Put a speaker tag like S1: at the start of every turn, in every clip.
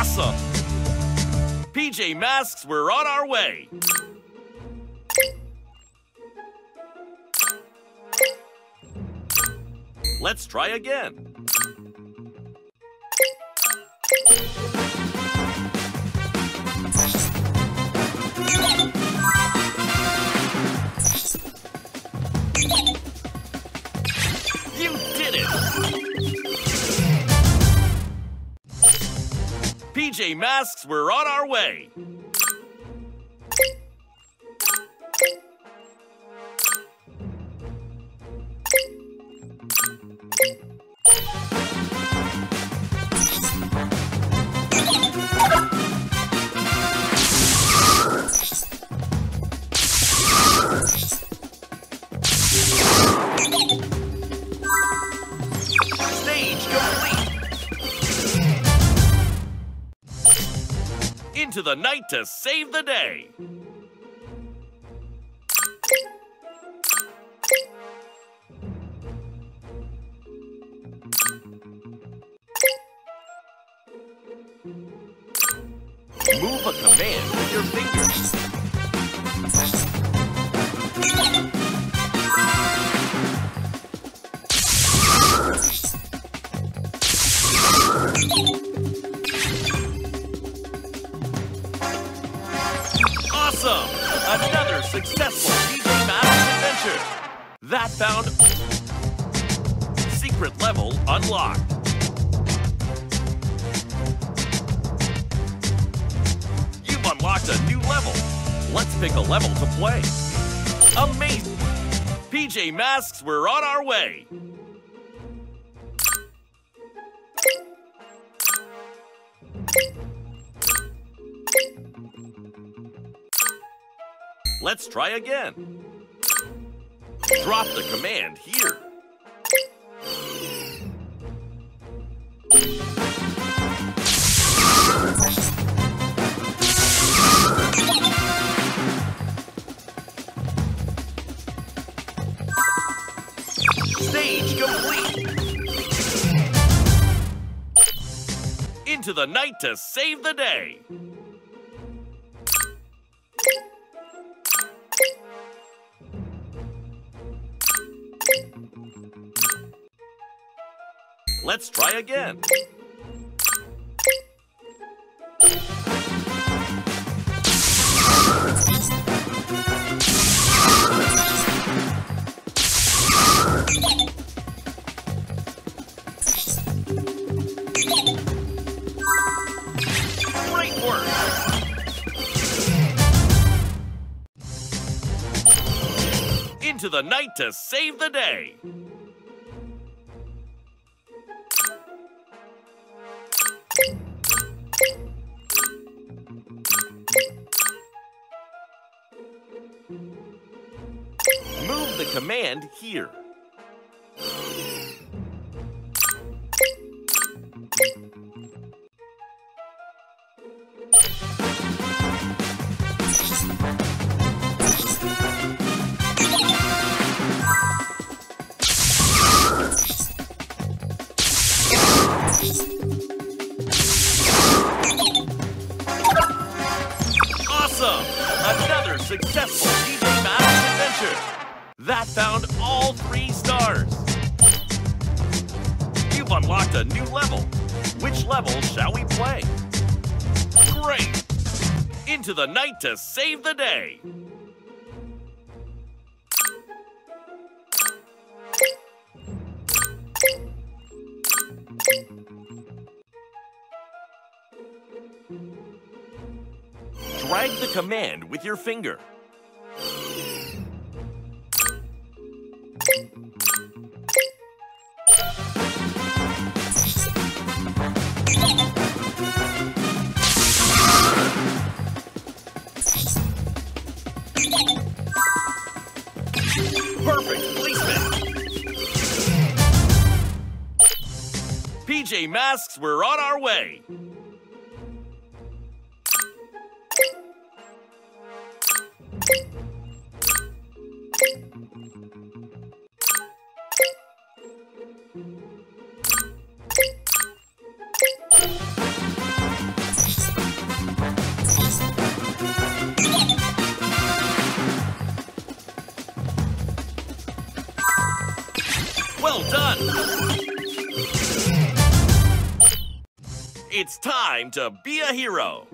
S1: Awesome! PJ Masks, we're on our way. Let's try again. PJ Masks, we're on our way. Into the night to save the day! Move a command with your fingers. Awesome! Another successful PJ Masks adventure! That found secret level unlocked. You've unlocked a new level. Let's pick a level to play. Amazing! PJ Masks, we're on our way. Let's try again. Drop the command here. Stage complete! Into the night to save the day! Let's try again. Into the night to save the day! Move the command here. Adventure! That found all three stars! You've unlocked a new level. Which level shall we play? Great! Into the night to save the day! Drag the command with your finger. PJ Masks, we're on our way. Well done! It's time to be a hero!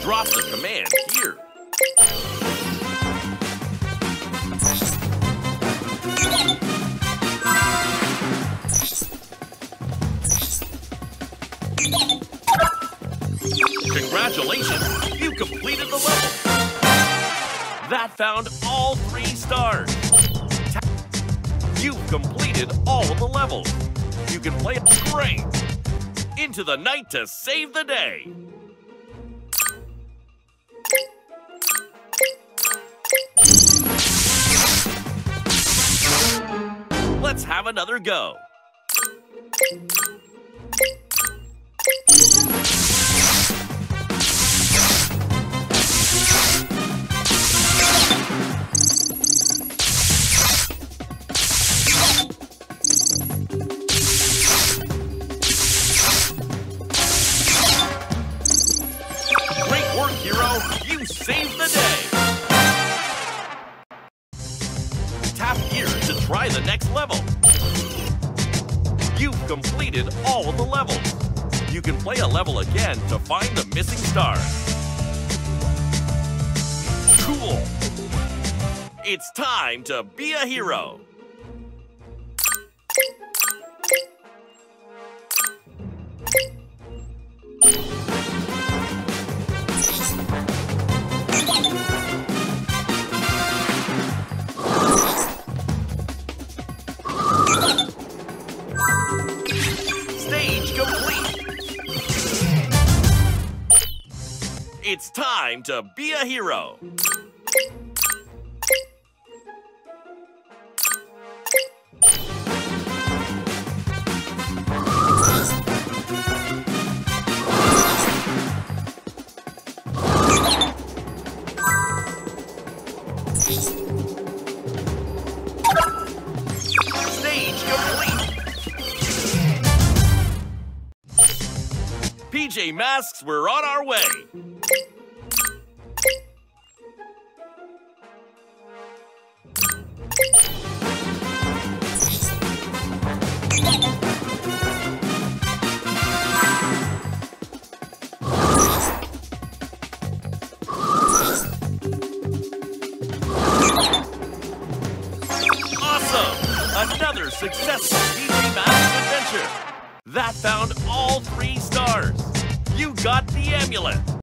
S1: Drop the command here. Congratulations, you completed the level. That found all three stars. You've completed all of the levels. You can play great. Into the night to save the day. Let's have another go. You saved the day! Tap here to try the next level. You've completed all the levels. You can play a level again to find the missing star. Cool! It's time to be a hero! It's time to be a hero! PJ Masks, we're on our way! Awesome! Another successful PJ Masks adventure! That found all three stars! You got the amulet!